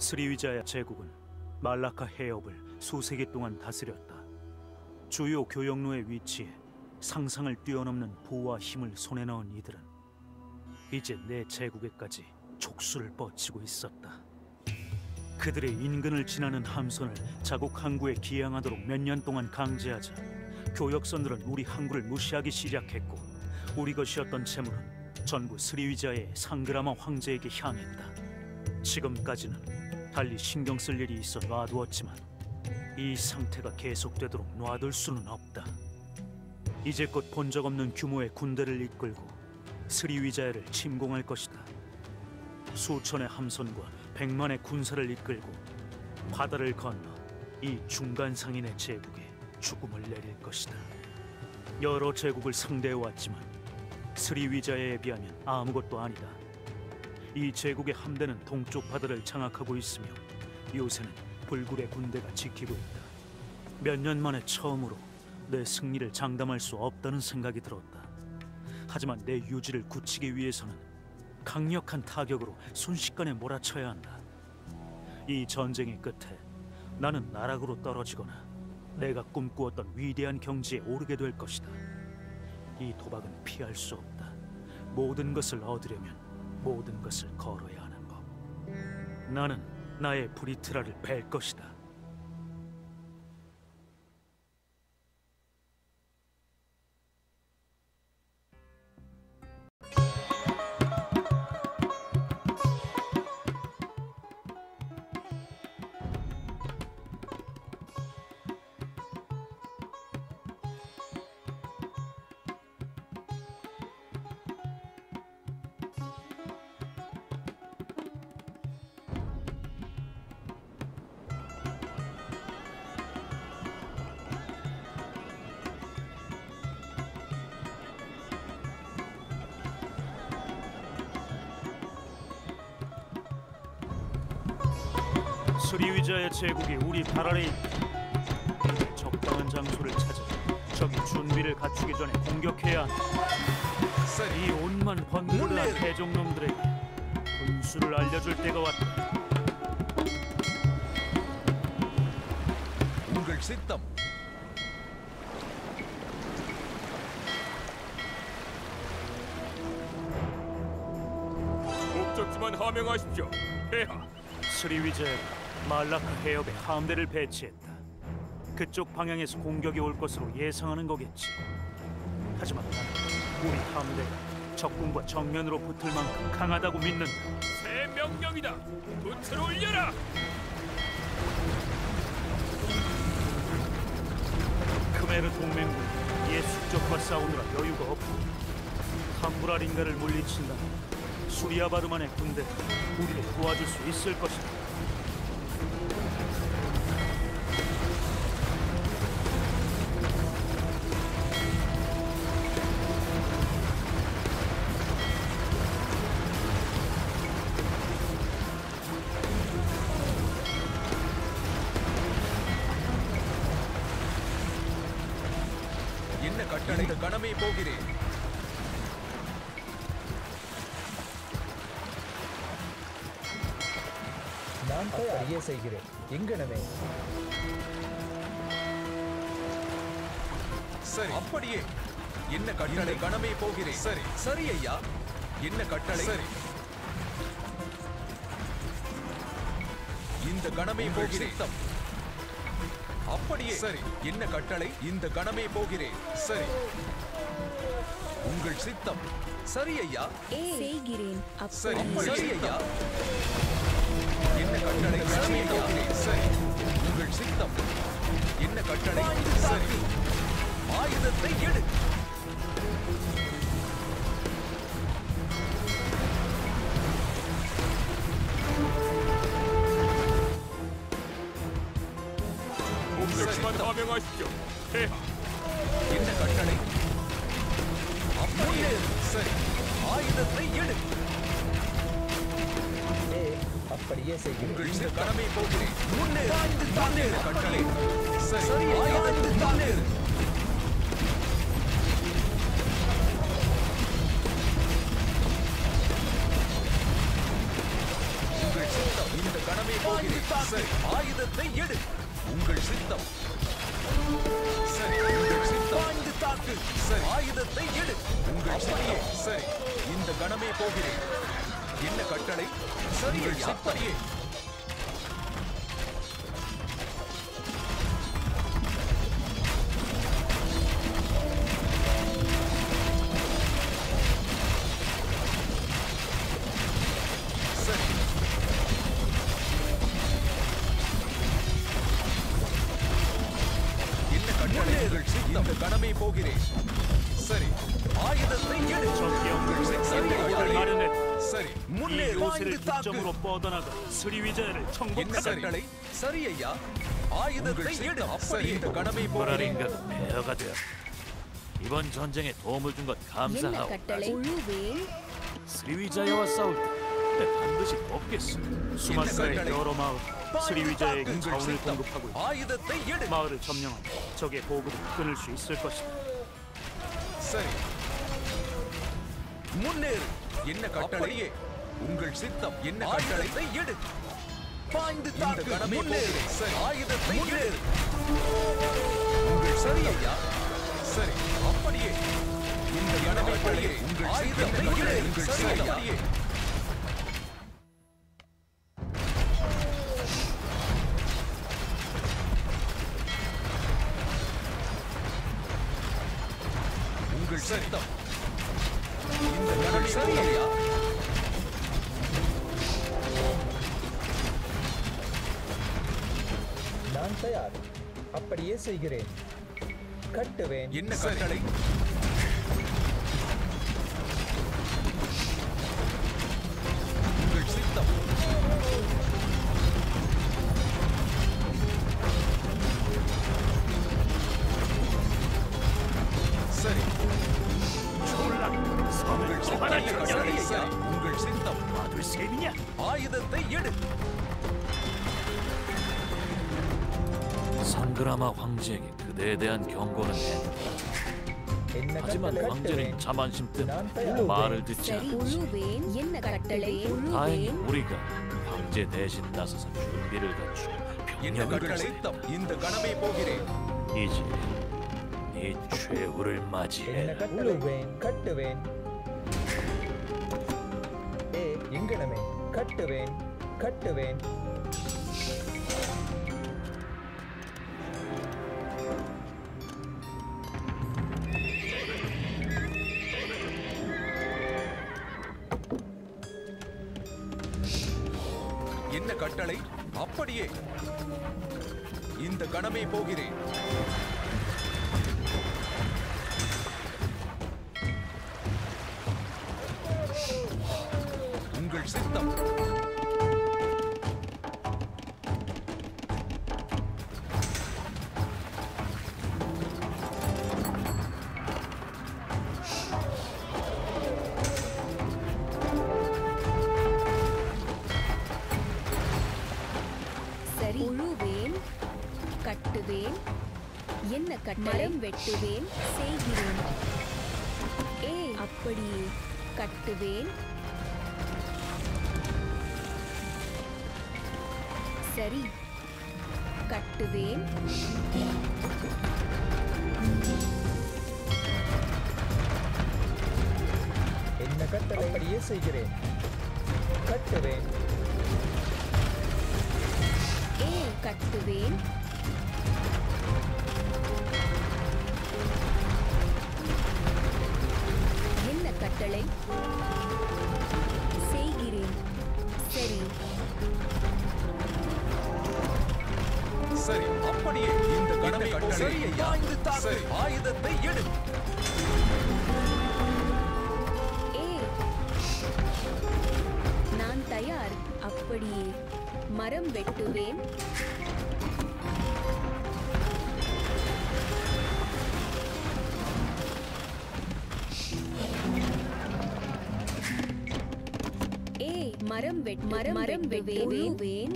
스리위자야 제국은 말라카 해협을 수세기 동안 다스렸다. 주요 교역로의 위치에 상상을 뛰어넘는 부와 힘을 손에 넣은 이들은 이제 내 제국에까지 촉수를 뻗치고 있었다. 그들의 인근을 지나는 함선을 자국 항구에 기항하도록 몇 년 동안 강제하자 교역선들은 우리 항구를 무시하기 시작했고 우리 것이었던 재물은 전부 스리위자의 상그라마 황제에게 향했다. 지금까지는 달리 신경 쓸 일이 있어 놔두었지만 이 상태가 계속되도록 놔둘 수는 없다. 이제껏 본 적 없는 규모의 군대를 이끌고 스리위자야를 침공할 것이다. 수천의 함선과 백만의 군사를 이끌고 바다를 건너 이 중간 상인의 제국에 죽음을 내릴 것이다. 여러 제국을 상대해 왔지만 스리위자야에 비하면 아무것도 아니다. 이 제국의 함대는 동쪽 바다를 장악하고 있으며 요새는 불굴의 군대가 지키고 있다. 몇 년 만에 처음으로 내 승리를 장담할 수 없다는 생각이 들었다. 하지만 내 유지를 굳히기 위해서는 강력한 타격으로 순식간에 몰아쳐야 한다. 이 전쟁의 끝에 나는 나락으로 떨어지거나 내가 꿈꾸었던 위대한 경지에 오르게 될 것이다. 이 도박은 피할 수 없다. 모든 것을 얻으려면 모든 것을 걸어야 하는 법. 나는 나의 브리트라를 뵐 것이다. 수리위자의 제국이 우리 발 아래 있다. 이제 적당한 장소를 찾아 적이 준비를 갖추기 전에 공격해야 한다. 이 온만 번들어한 해적놈들에게 분수를 알려줄 때가 왔다. உங்கள் சித்தம் 목적지만 하명하십시오. 폐하. 스리위자가 말라카 해협에 함대를 배치했다. 그쪽 방향에서 공격이 올 것으로 예상하는 거겠지. 하지만 나는 우리 함대가 적군과 정면으로 붙을 만큼 강하다고 믿는다. 새 명령이다. 도트를 올려라. 크메르 동맹군 옛 숙적과 싸우느라 여유가 없고 함브라린가를 물리친다. 수리아바르만의 군대 우리를 도와줄 수 있을 것이다. நான் போய் அறிய செய்கிறேன். எங்கனமே? சரி. அப்படியே. என்ன கட்டளை? கணமே போகிறேன். சரி. சரி ஐயா. என்ன கட்டளை? சரி. இந்த கணமே போகிறேன். அப்படியே. சரி. என்ன கட்டளை? இந்த கணமே போகிறேன். சரி. உங்கள் சித்தம். சரி ஐயா. செய்கிறேன். சரி ஐயா. என்ன கட்டளை சரி. உங்கள் சித்தம். என்ன கட்டளை? சரி. ஆயுதத்தை எடு. அப்படியே செய்கிறேன். உங்கள் இந்த கடமை போகிறேன் முன்னேறு. முன்னேறு கட்டளை. சரி உங்கள் சித்தம் இந்த கணமே போகிறேன் சரி ஆயுதத்தை எடு. உங்கள் சித்தம். சரி உங்கள் சித்தம். பாய்ந்து தாக்கு. சரி ஆயுதத்தை எடு. உங்கள் அப்படியே. சரி இந்த கணமே போகிறேன் என்ன கட்டளை? சரி அப்படியே சரி என்ன கட்டளைகள் இந்த கணமே போகிறேன் சரி ஆயுதத்தை எடு 적경을 சரி, 마련했다. சரி 이 முன்னேறு 요새를 பாய்ந்து தாக்கு 뒷점으로 뻗어나가 스리위자를 என்ன 청복하다. கட்டளை சரி ஐயா ஆயுதத்தை எடு அப்படி இந்த கடமை போகிறேன் 보라링가가 폐허가 되었다. 이번 전쟁에 도움을 준 것 என்ன 감사하고 கட்டளை உழுவேன் 스리위자여와 싸울 때 그때 반드시 돕겠어. 수마스의 옛날 여러 마을 스리위자에게 பாய்ந்து 자원을 தாக்கு. 공급하고 있다. ஆயுதத்தை எடு 마을을 점령하면 적의 보급을 끊을 수 있을 것이다. என்ன கட்டளையே உங்கள் சித்தம் என்ன ஆயுதத்தை எடு. பாய்ந்து தாக்கு. கடமை ஆயுதத்தை உங்கள் சரி ஐயா. சரி. அப்படியே. இந்த கடமை படியே உங்கள் ஆயுதத்தை உங்கள் சரி. அப்படியே. 자만심 때문에 நான் தயார் 말을 듣지 சரி 않았지. உழுவேன் என்ன கட்டளை 다행히 உழுவேன் 우리가 황제 대신 나서서 준비를 갖추고 என்ன 병력을 கட்டளை சித்தம் இந்த கணமே போகிறேன் 이제 네 최후를 என்ன 맞이해. கட்டுவேன் கட்டுவேன் ஏ எங்கனமே கட்டுவேன் கட்டுவேன் இந்த கணமே போகிறேன். மரம் வெட்டுவேன் செய்கிறேன். ஏ அப்படியே கட்டுவேன். சரி கட்டுவேன். என்ன கட்டளை? அப்படியே செய்கிறேன். கட்டுவேன். ஏ கட்டுவேன். சரி. அப்படியே இந்த கணமே சரி. ஐயா சரி. ஆயுதத்தை எடு. ஏ. நான் தயார். அப்படியே மரம் வெட்டுவேன். ஏ. மரம் வெட் மரம் மரம் வெட்டுவேன்.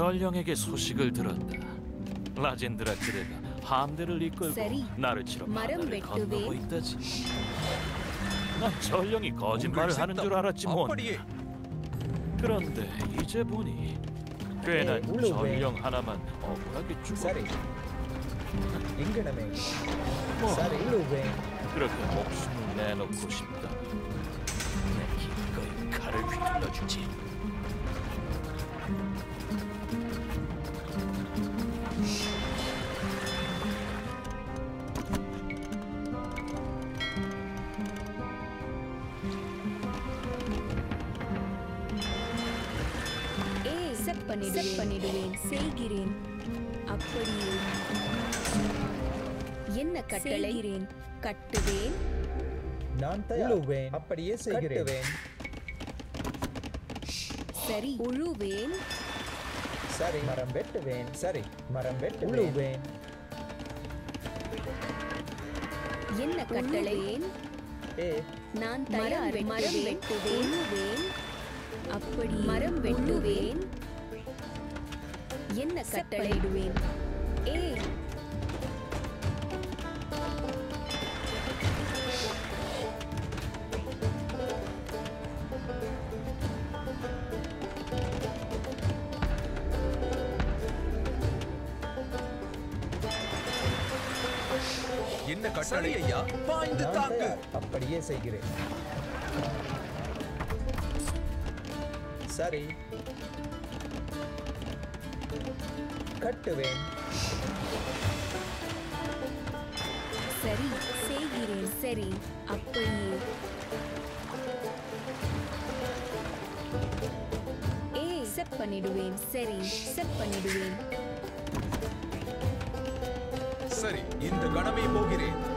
전령에게 소식을 들었다. 라젠드라 그대가 함대를 이끌고 나르치로 바다를 건너고 있다지. 난 전령이 거짓말을 하는 줄 알았지 뭔. 그런데 이제 보니 꽤나 전령 하나만 억울하게 죽었다. 뭐 그렇게 목숨을 내놓고 싶다. 내 기꺼이 칼을 휘둘러 주지. உள்ளுவேன் அப்படியே செய்கிறேன். சரி. உழுவேன். சரி. மரம் வெட்டுவேன். சரி. மரம் வெட்டு உள்ளுவேன் என்ன கட்டளையேன் ஏ. நான் தயார் மரம் வெட்டுவேன். உழுவேன். அப்படி மரம் வெட்டுவேன். என்ன கட்டளையிடுவேன் ஏ. ஐயா பாய்ந்து தாக்கு. அப்படியே செய்கிறேன். சரி. கட்டுவேன். சரி செய்கிறேன் சரி. அப்படியே. ஏ செப் பண்ணிடுவேன் சரி செப் பண்ணிடுவேன். சரி இந்த கணமே போகிறேன்.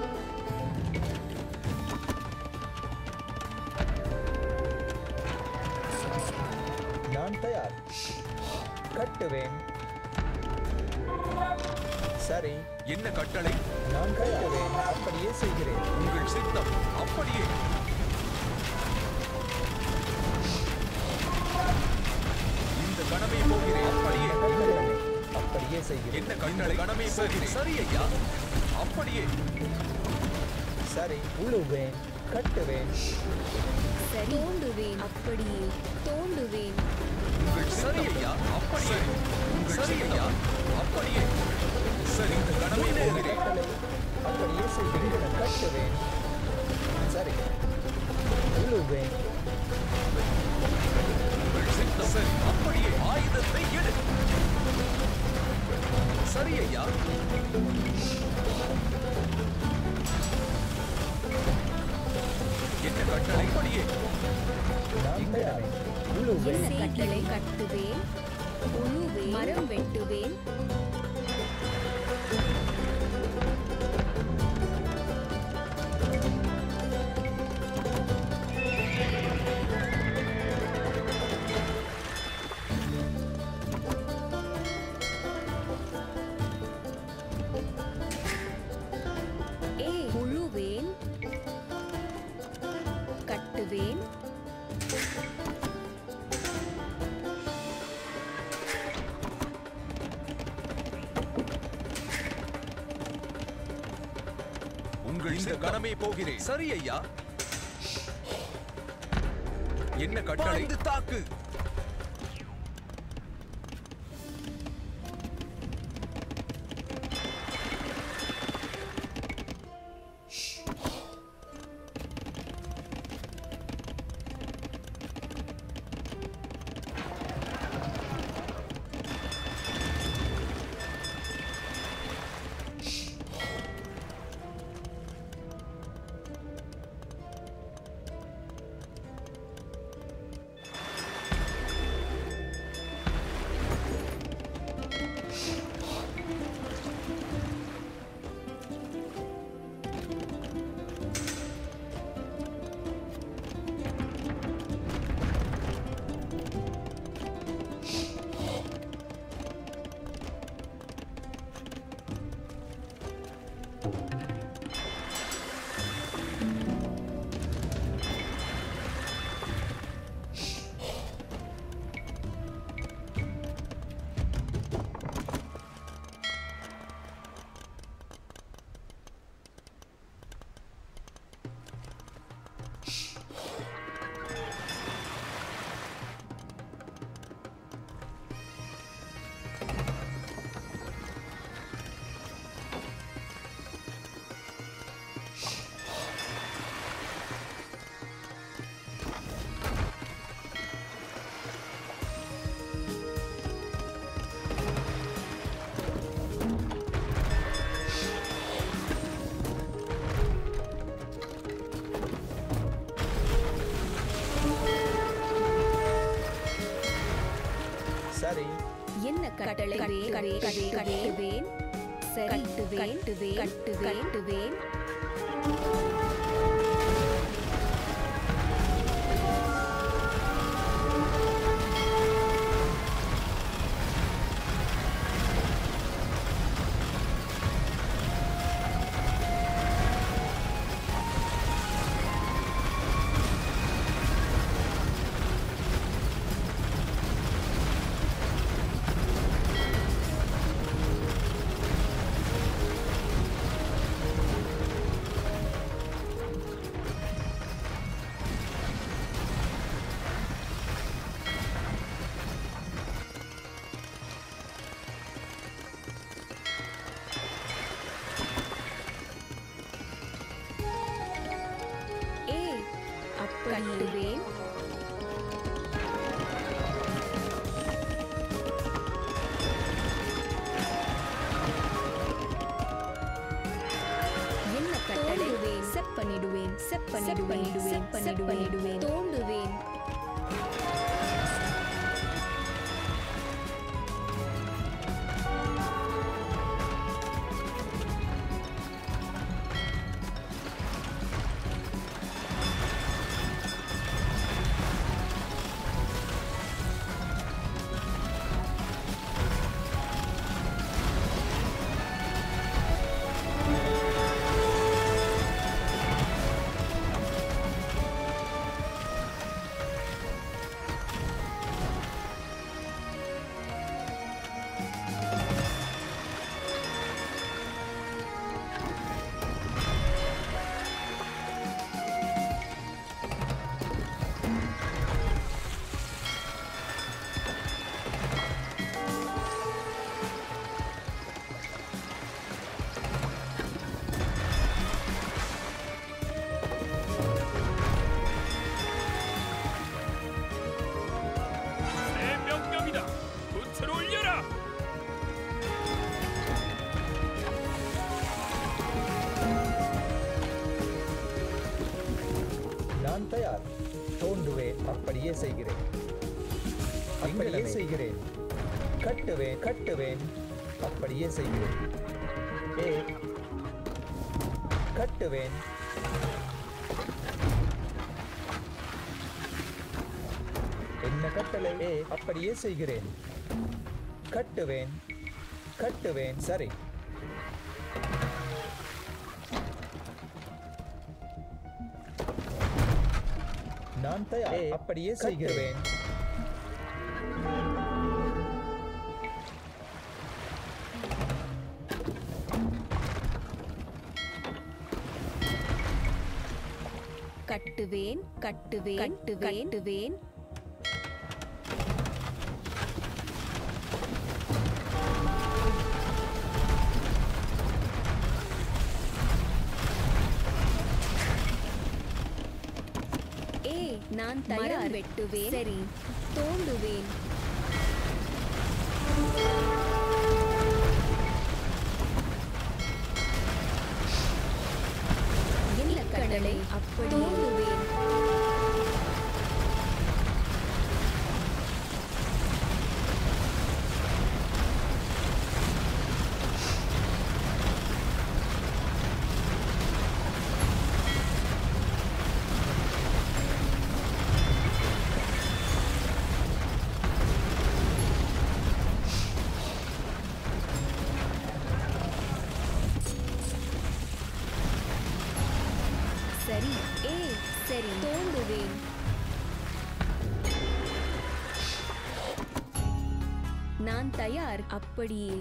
கட்டுவேன் சரி. என்ன கட்டளை? நான் கட்டுவேன் அப்படியே செய்கிறேன். உங்கள் சித்தம் அப்படியே. இந்த கணமே போகிறேன் அப்படியே. அப்படியே செய்கிறேன். என்ன கட்டளை? கணமே போகிறேன் சரி ஐயா அப்படியே. சரி உழுவேன் கட்டுவேன். தோண்டுவேன் அப்படியே. தோண்டுவேன். சரி ஐயா அப்படியே உங்கள் சரி ஐயா அப்படியே சரி இந்த கடமை போகிறேன் அப்படியே செய்கிறேன் கட்டுவேன் சரி உழுவேன் சரி அப்படியே ஆயுதத்தை எடு சரி ஐயா என்ன கட்டளை படியே நான் என்ன கட்டளை கட்டுவேன். மரம் வெட்டுவேன். போகிறேன். சரி ஐயா என்ன கட்டளை? தாக்கு. கட்டளை கட்டுவேன். கட்டுவேன். கட்டுவேன். செப்பனிடுவேன் செப்பனிடுவேன் செப்பனிடுவேன் தோண்டுவேன் அப்படியே செய்கிறேன். கட்டுவேன் கட்டுவேன் சரி. நான் தயார் அப்படியே செய்கிறேன். கட்டுவேன் கட்டுவேன் கட்டுவேன். தயார் வெட்டுவேன் சரி. தோண்டுவேன் என்ன கடலை அப்படி அப்படியே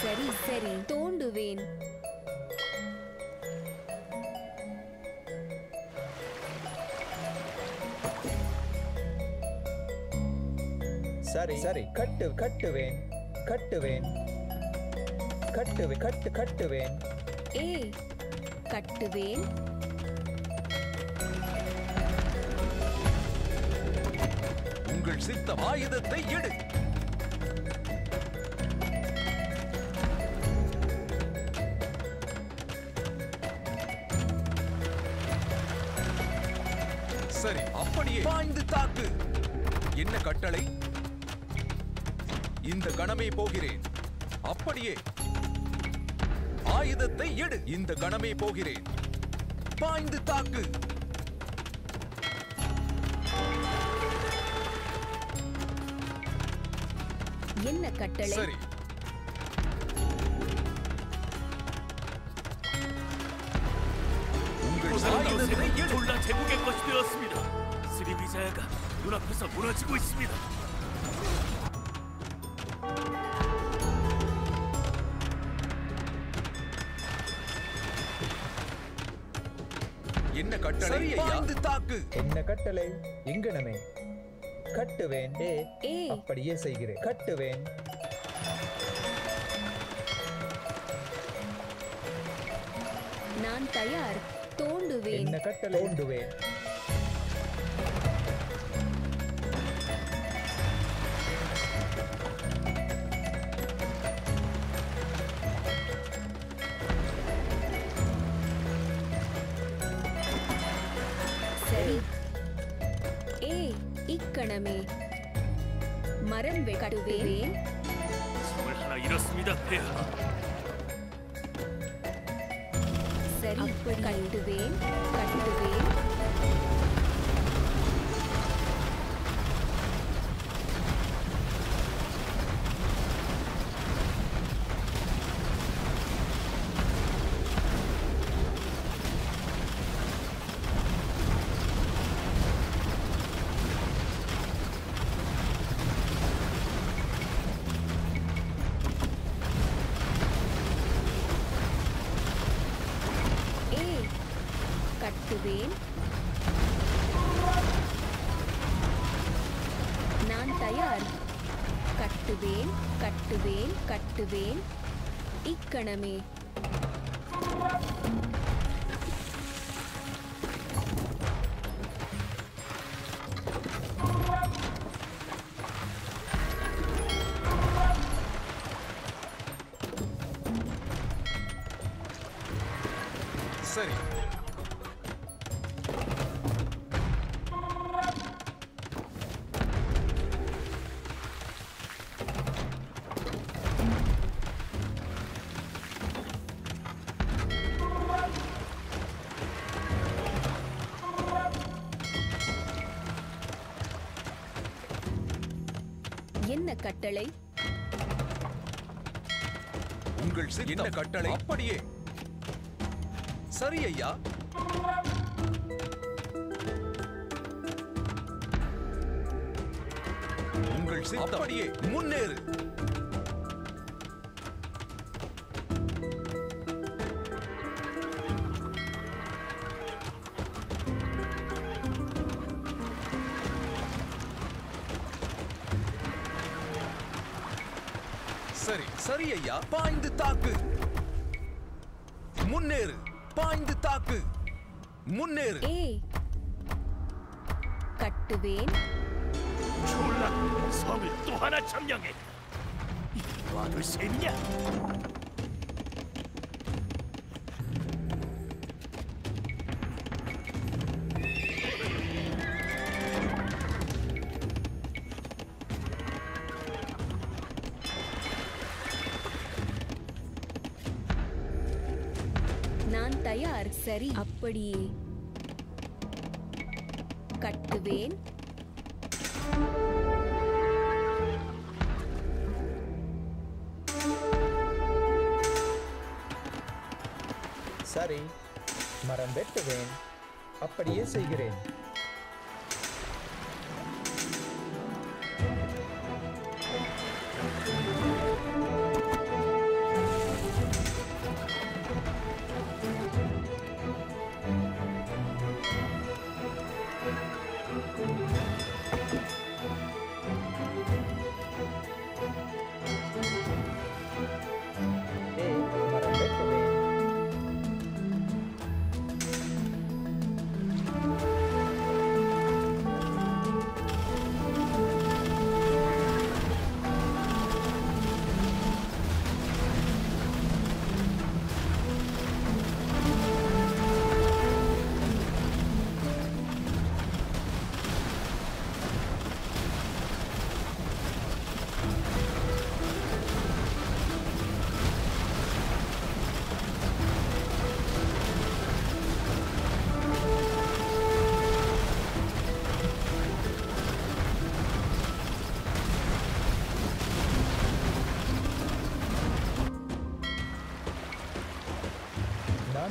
சரி சரி தோண்டுவேன். சரி சரி கட்டு கட்டுவேன் கட்டுவேன். கட்டுவேன் கட்டு கட்டுவேன். ஏ கட்டுவேன். உங்கள் சித்தம் ஆயுதத்தை எடு. சரி அப்படியே பாய்ந்து தாக்கு. என்ன கட்டளை? இந்த கணமே போகிறேன். அப்படியே ஆயுதத்தை எடு இந்த கணமே போகிறேன் பாய்ந்து தாக்கு என்ன கட்டளை சரி உங்கள் ஆயுதத்தை எடு 졸라 제국의 것이 되었습니다. 스리비자야가 눈앞에서 무너지고 있습니다. தாக்கு. என்ன கட்டளை? எங்கனமே கட்டுவேன். ஏ. அப்படியே செய்கிறேன். கட்டுவேன். நான் தயார். தோண்டுவேன். என்ன கட்டளை? தோண்டுவேன். Enemy. கட்டளை? உங்கள் என்ன கட்டளை? அப்படியே. சரி ஐயா. பாய்ந்து தாக்கு முன்னேறு ஏ கட்டுவேன் 졸라 성을 또 하나 점령해. 이게 와둘 셈이냐? சரி. அப்படியே கட்டுவேன். சரி. மரம் வெட்டுவேன். அப்படியே செய்கிறேன்.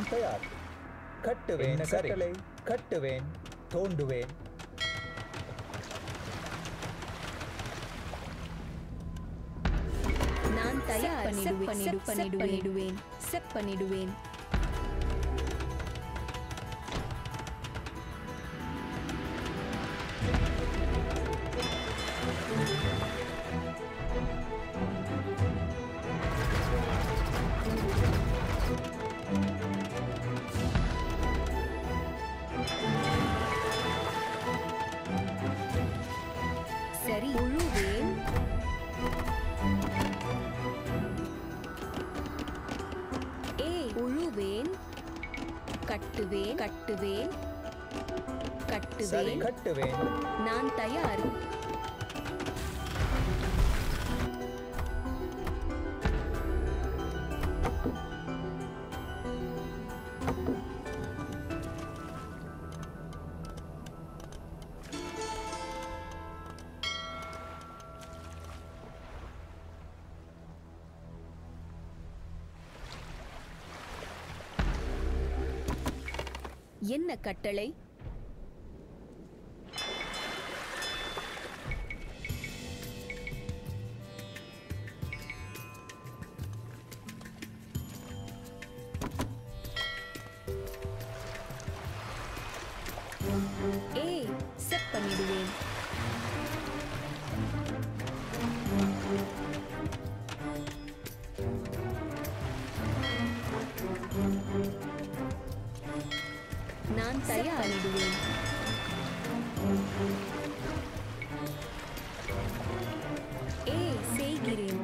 தயார். கட்டுவேன் கட்டளை கட்டுவேன் தோண்டுவேன். நான் தயார். செப் பண்ணிடு பண்ணிடுவேன் செப் பண்ணிடுவேன். என்ன கட்டளை? நான் தயாரிடுவேன் ஏய் செய்கிறேன்.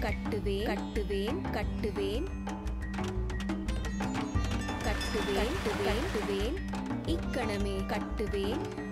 கட்டுவேன் கட்டுவேன் கட்டுவேன். கட்டுவேன் கட்டுவேன். இக்கணமே கட்டுவேன்.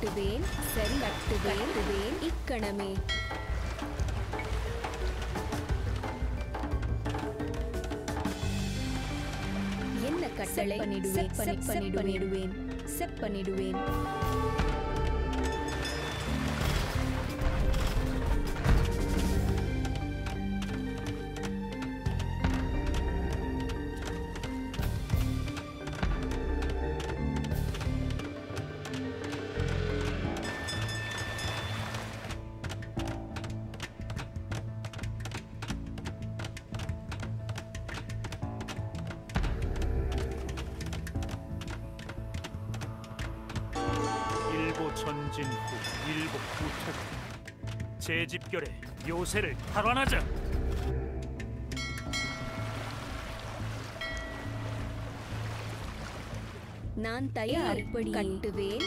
கட்டுவேன் சரி கட்டுவேன் இக்கணமே. என்ன கட்டளை? பண்ணிடுவேன். பண்ணிடுவேன் செப் பண்ணிடுவேன். 요새를 탈환하자 நான் தயார் கட்டுவேன்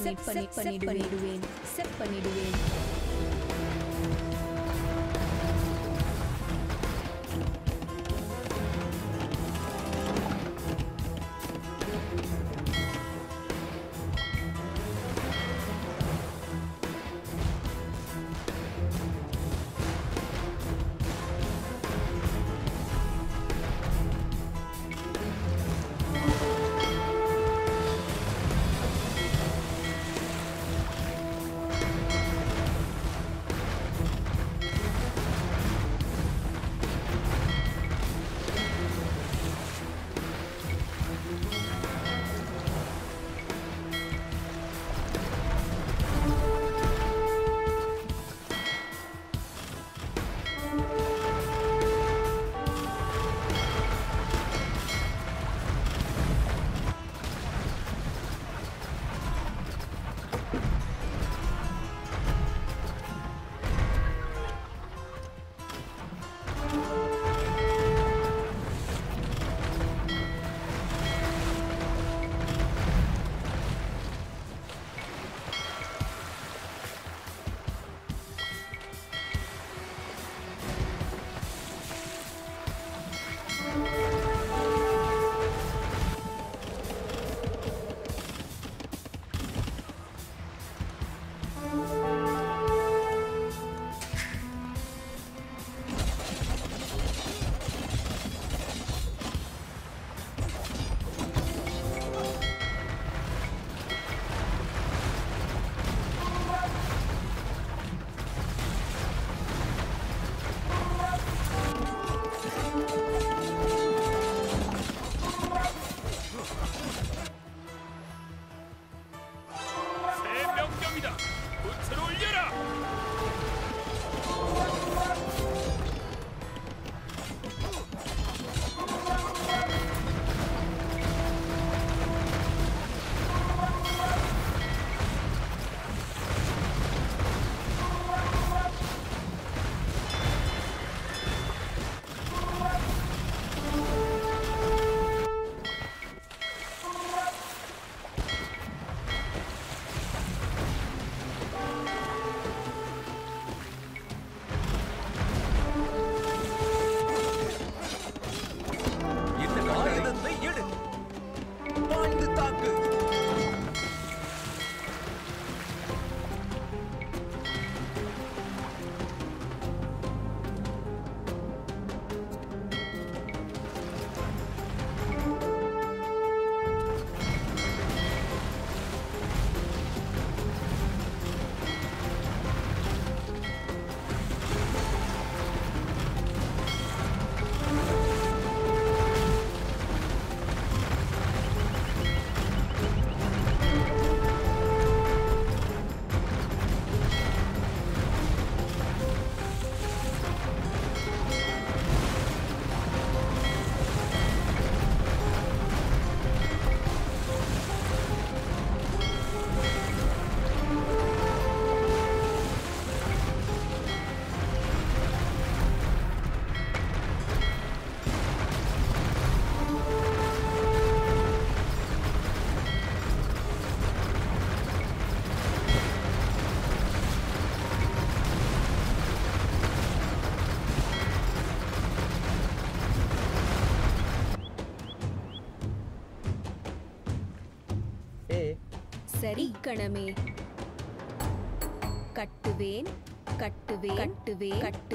பண்ணிடுவேன். செட் பண்ணிடுவேன். கணமே கட்டுவேன் கட்டுவேன் கட்டுவேன். கட்டு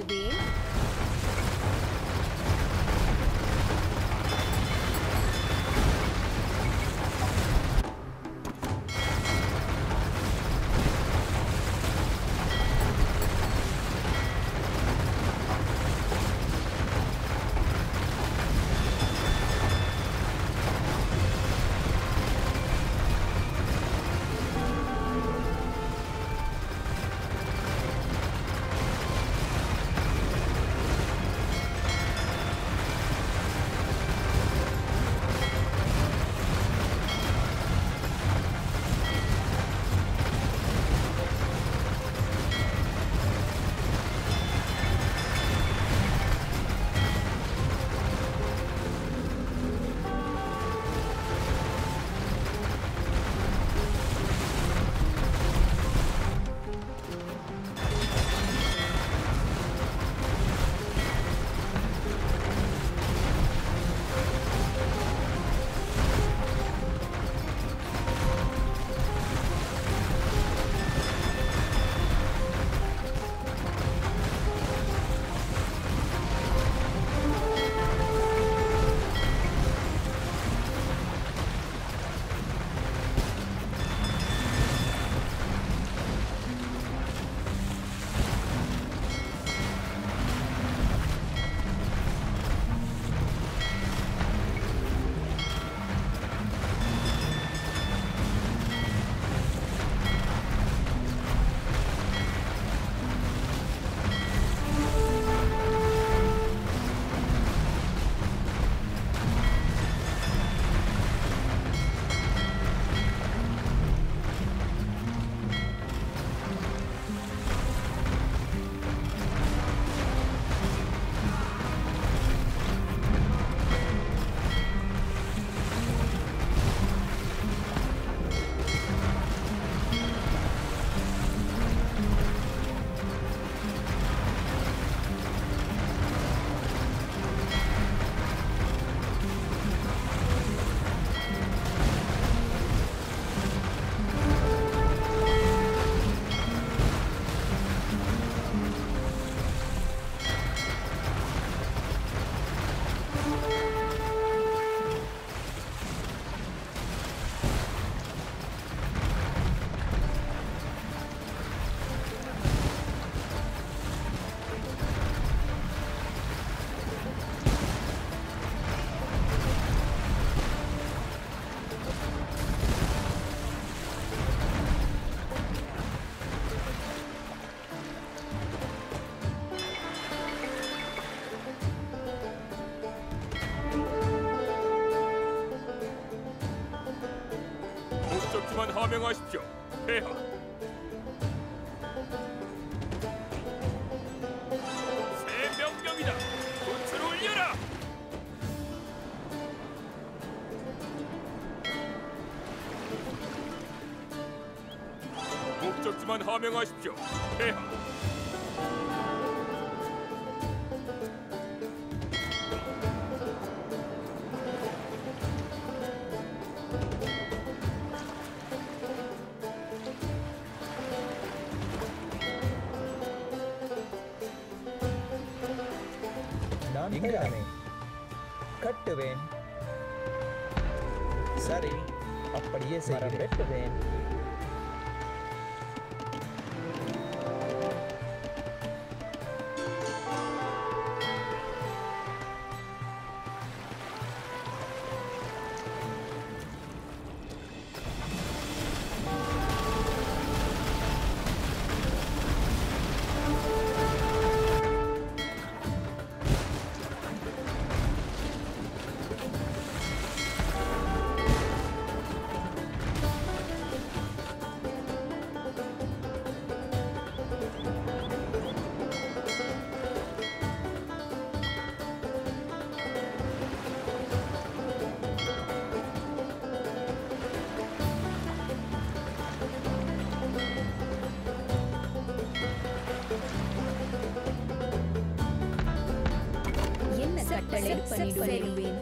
பண்ணிடுவேன்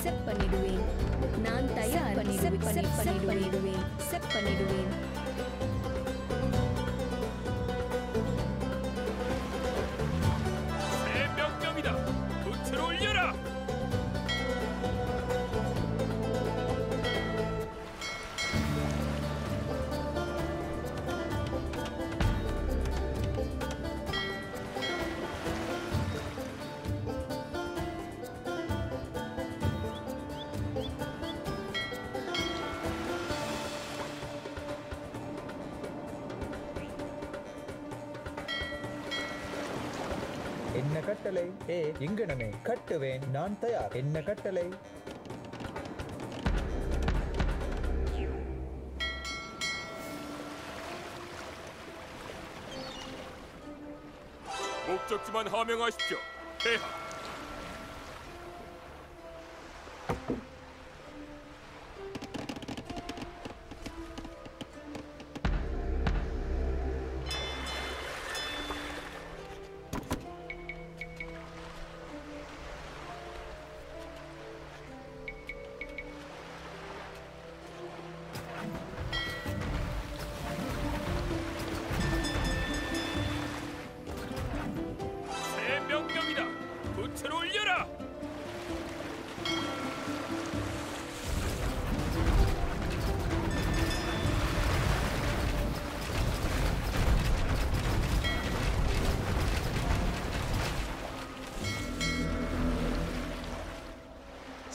செப் பண்ணிடுவேன் நான் தயார் பண்ணிடுவேன் செப் பண்ணிடுவேன் செப் பண்ணிடுவேன் ஏ இங்கனமே கட்டுவேன் நான் தயார் என்ன கட்டளை 목적지만 함행하십시오. 대하.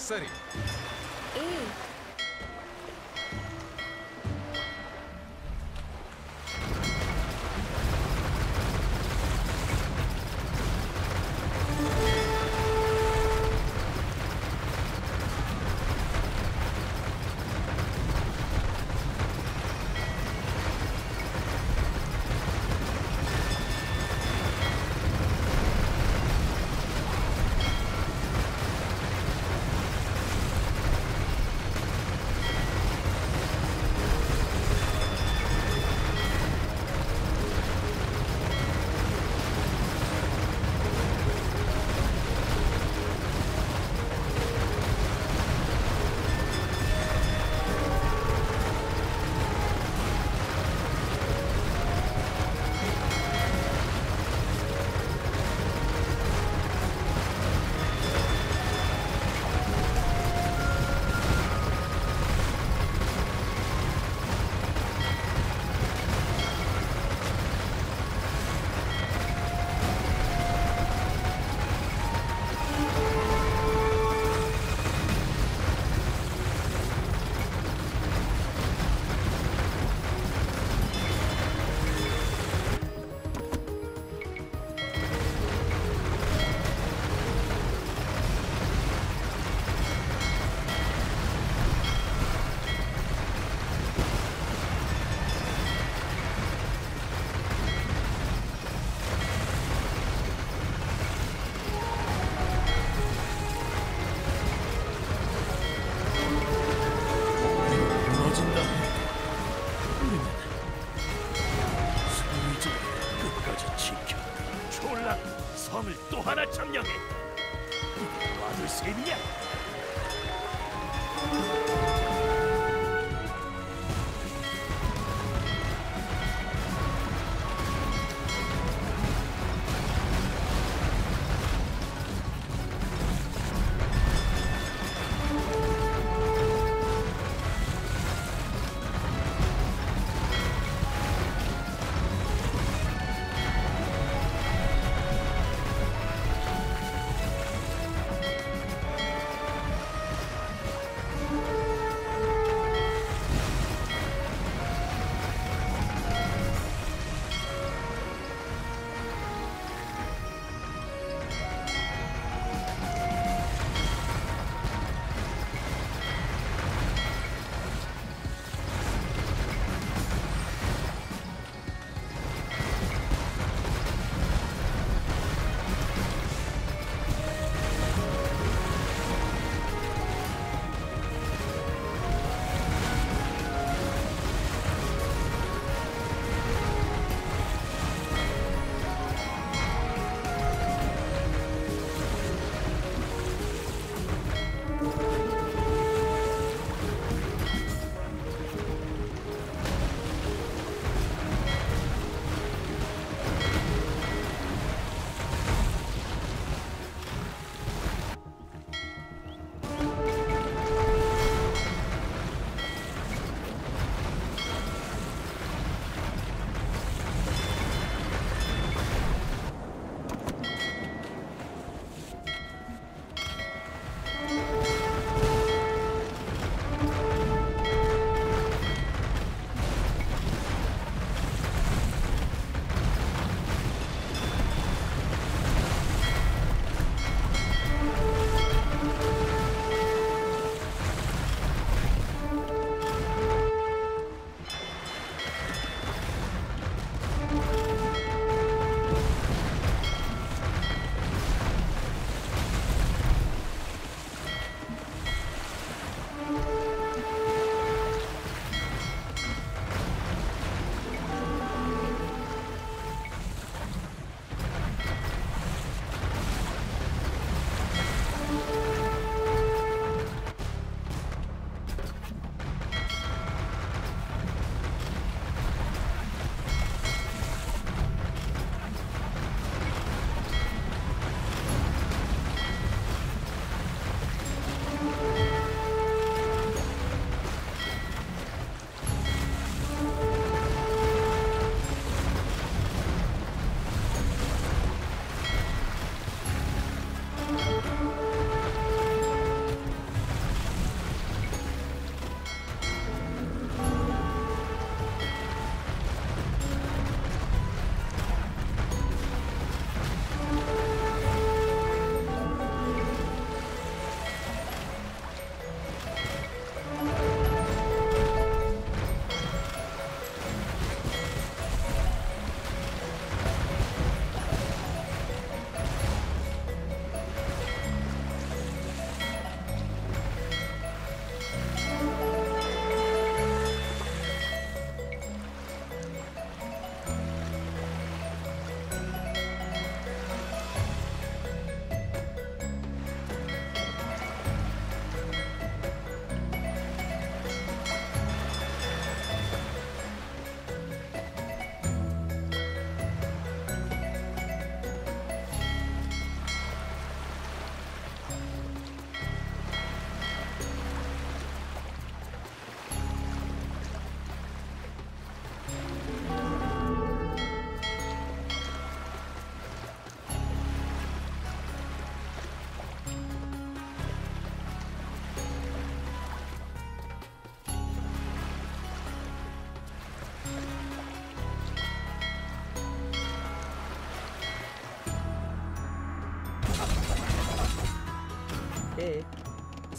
சரி. ஏய்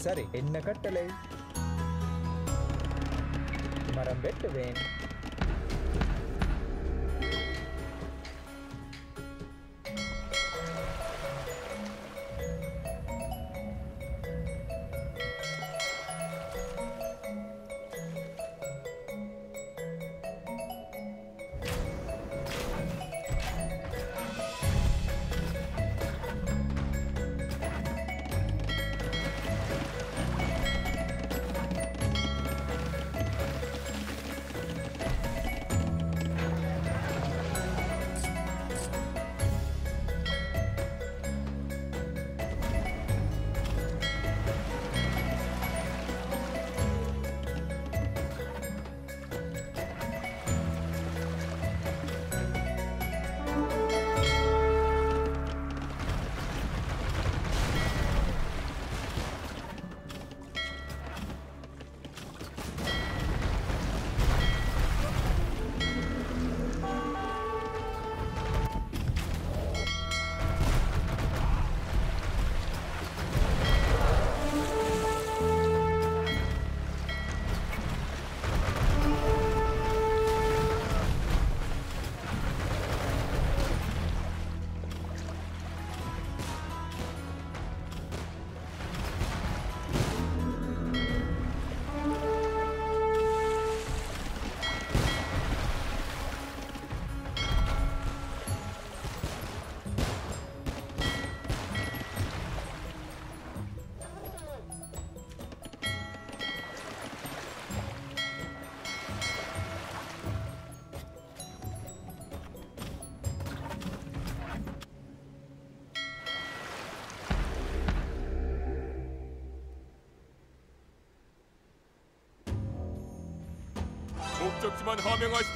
சரி என்ன கட்டளை? மரம் வெட்டுவேன். 목적지만 하명하십시오.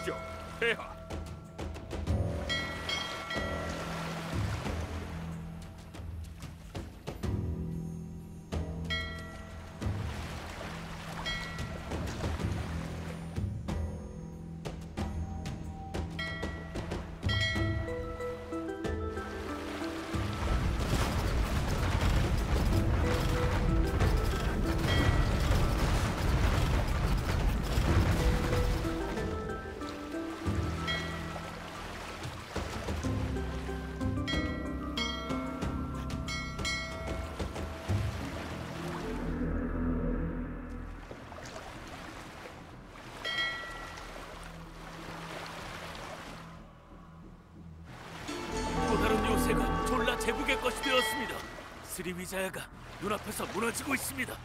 위자야가 눈앞에서 무너지고 있습니다.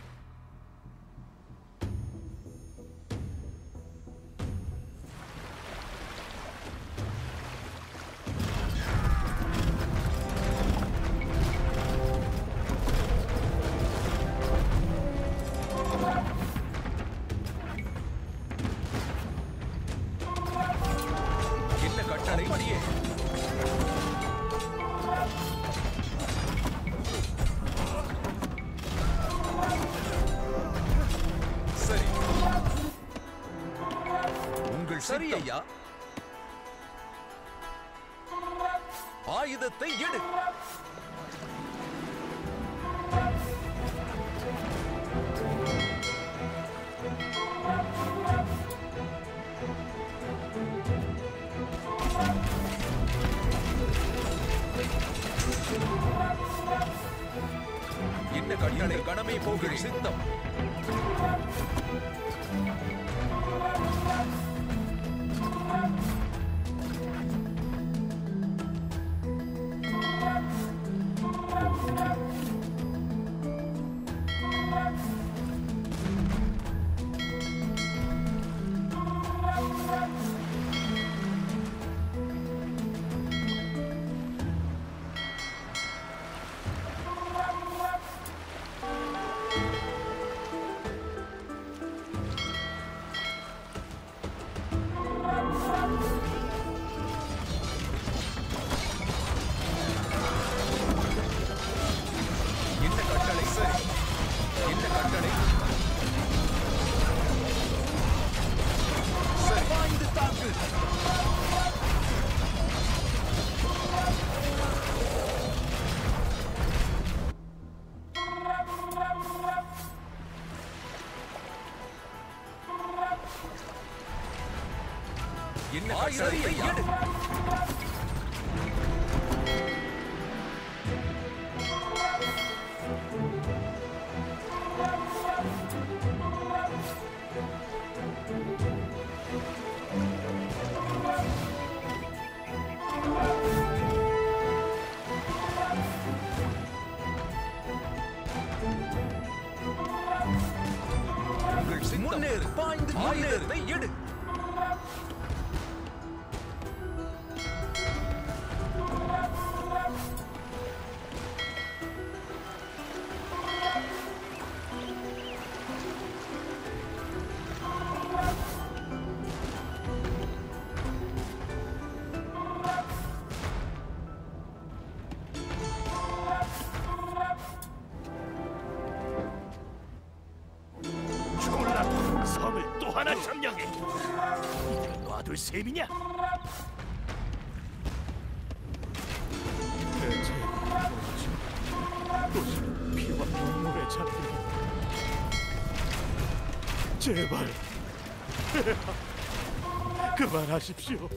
제발 그만하십시오.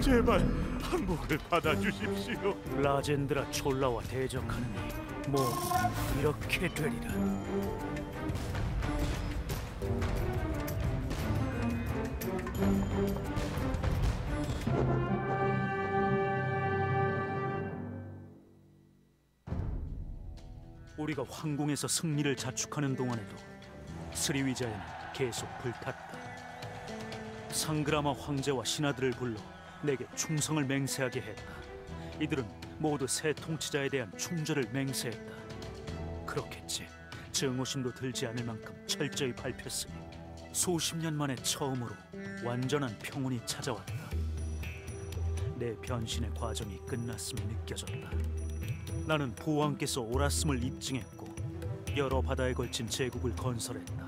제발 한몫을 받아주십시오. 라젠드라 촐라와 대적하느니 모두 이렇게 되리라. 우리가 황궁에서 승리를 자축하는 동안에도 스리위자에는 계속 불탔다. 상그라마 황제와 신하들을 불러 내게 충성을 맹세하게 했다. 이들은 모두 새 통치자에 대한 충절을 맹세했다. 그렇겠지. 증오심도 들지 않을 만큼 철저히 밟혔으니 수십 년 만에 처음으로 완전한 평온이 찾아왔다. 내 변신의 과정이 끝났음이 느껴졌다. 나는 보왕께서 옳았음을 입증했고 여러 바다에 걸친 제국을 건설했다.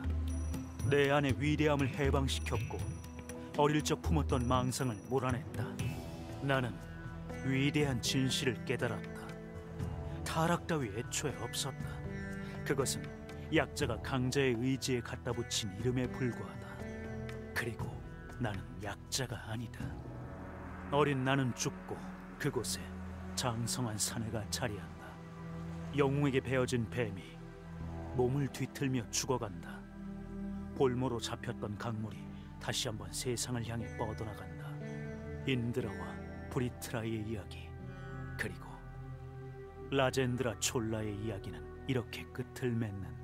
내 안의 위대함을 해방시켰고 어릴 적 품었던 망상을 몰아냈다. 나는 위대한 진실을 깨달았다. 타락 따위 애초에 없었다. 그것은 약자가 강자의 의지에 갖다 붙인 이름에 불과하다. 그리고 나는 약자가 아니다. 어린 나는 죽고 그곳에 장성한 사내가 자리한다. 영웅에게 베어진 뱀이 몸을 뒤틀며 죽어간다. 볼모로 잡혔던 강물이 다시 한번 세상을 향해 뻗어나간다. 인드라와 브리트라의 이야기 그리고 라젠드라 촐라의 이야기는 이렇게 끝을 맺는다.